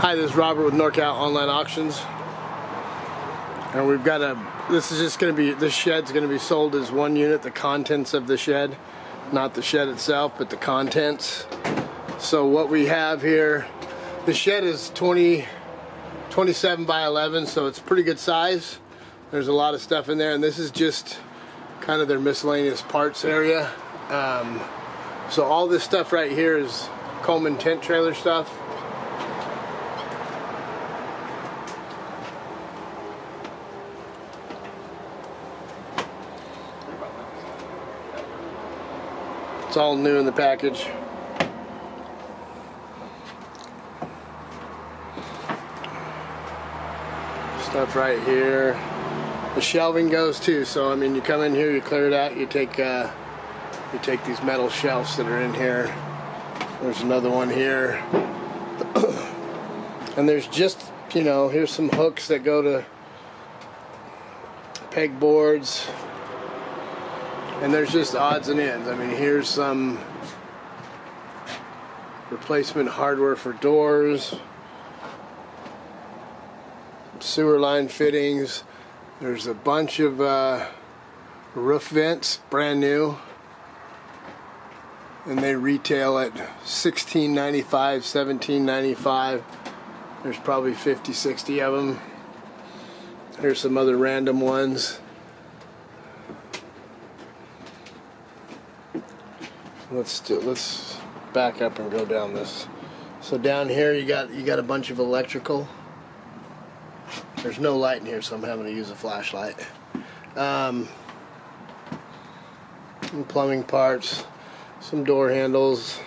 Hi, this is Robert with NorCal Online Auctions. And we've got a, this is just going to be, this shed's going to be sold as one unit, the contents of the shed. Not the shed itself, but the contents. So what we have here, the shed is 20, 27 by 11, so it's pretty good size. There's a lot of stuff in there, and this is just kind of their miscellaneous parts area. Um, so all this stuff right here is Coleman tent trailer stuff. It's all new in the package. Stuff right here. The shelving goes too, so I mean you come in here, you clear it out, you take uh, you take these metal shelves that are in here. There's another one here. and there's just, you know, here's some hooks that go to peg boards, and there's just odds and ends. I mean, here's some replacement hardware for doors, sewer line fittings. There's a bunch of uh, roof vents, brand new. And they retail at $16.95, $17.95. There's probably 50, 60 of them. Here's some other random ones. Let's do let's back up and go down this. So down here you got you got a bunch of electrical. There's no light in here so I'm having to use a flashlight. Um, plumbing parts some door handles.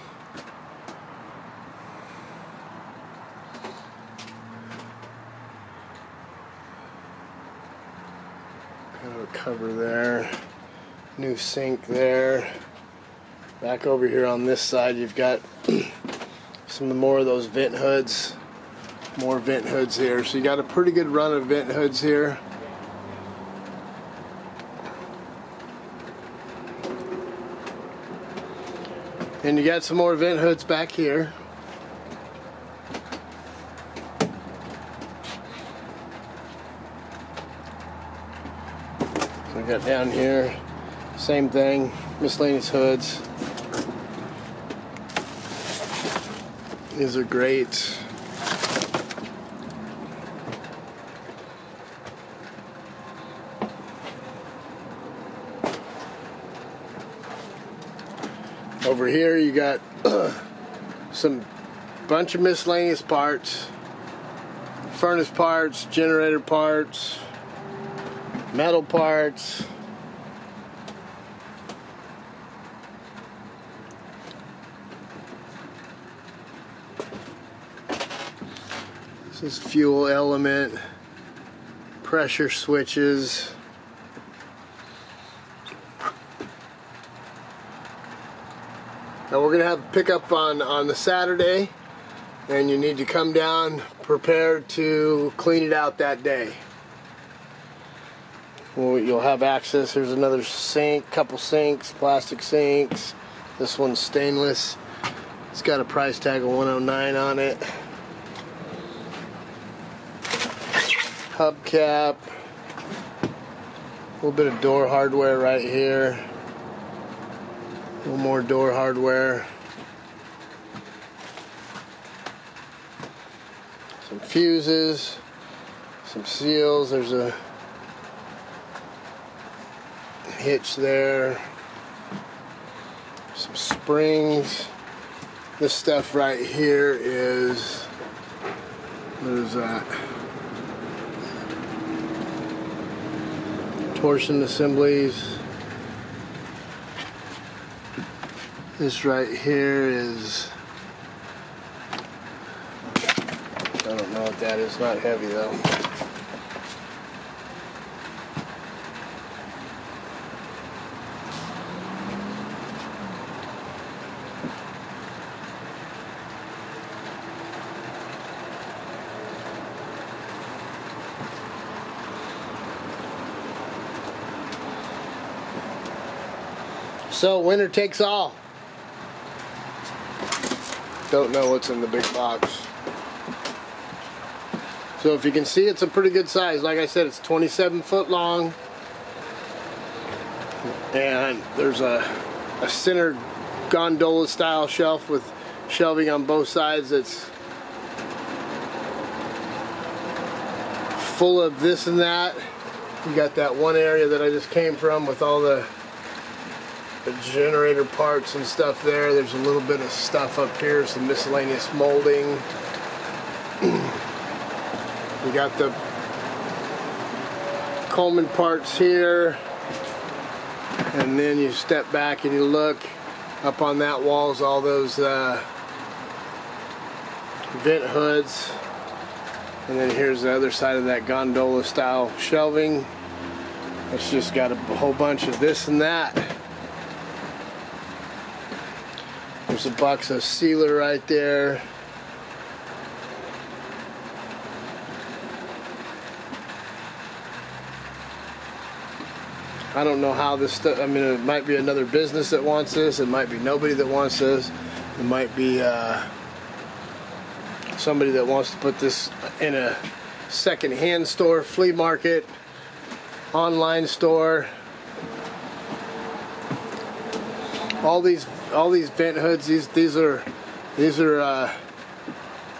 Kind of a cover there. New sink there Back over here on this side, you've got some more of those vent hoods. More vent hoods here. So you got a pretty good run of vent hoods here. And you got some more vent hoods back here. we got down here, same thing, miscellaneous hoods. These are great. Over here you got some bunch of miscellaneous parts, furnace parts, generator parts, metal parts, This is fuel element, pressure switches. Now we're going to have a pickup on, on the Saturday and you need to come down prepared to clean it out that day. Well, you'll have access. There's another sink, couple sinks, plastic sinks. This one's stainless. It's got a price tag of 109 on it. Hubcap, a little bit of door hardware right here, a little more door hardware, some fuses, some seals, there's a hitch there, some springs. This stuff right here is, what is that? Torsion assemblies. This right here is, I don't know what that is, not heavy though. So winner takes all. Don't know what's in the big box. So if you can see, it's a pretty good size. Like I said, it's 27 foot long. And there's a, a center gondola style shelf with shelving on both sides that's full of this and that. You got that one area that I just came from with all the, the generator parts and stuff there. There's a little bit of stuff up here, some miscellaneous molding. we got the Coleman parts here. And then you step back and you look up on that wall is all those uh, vent hoods and then here's the other side of that gondola style shelving. It's just got a whole bunch of this and that. There's a box of sealer right there. I don't know how this stuff, I mean, it might be another business that wants this. It might be nobody that wants this. It might be, uh, somebody that wants to put this in a second-hand store, flea market, online store. All these all these vent hoods, these these are these are uh,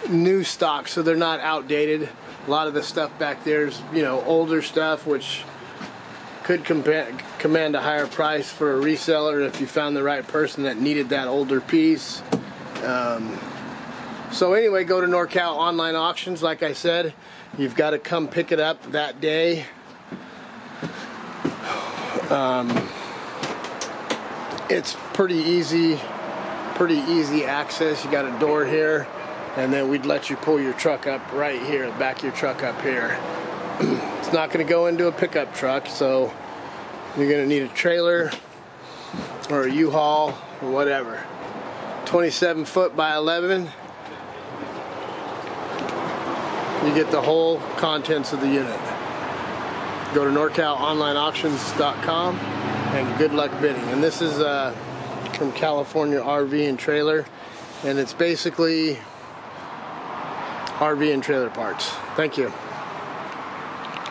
new stock, so they're not outdated. A lot of the stuff back there is you know older stuff, which could command a higher price for a reseller if you found the right person that needed that older piece. Um, so anyway, go to NorCal Online Auctions. Like I said, you've got to come pick it up that day. Um, it's pretty easy, pretty easy access. You got a door here, and then we'd let you pull your truck up right here, back your truck up here. it's not going to go into a pickup truck, so you're going to need a trailer or a U-Haul or whatever. 27 foot by 11 you get the whole contents of the unit. Go to NorCalOnlineAuctions.com and good luck bidding. And this is uh, from California RV and Trailer, and it's basically RV and trailer parts. Thank you.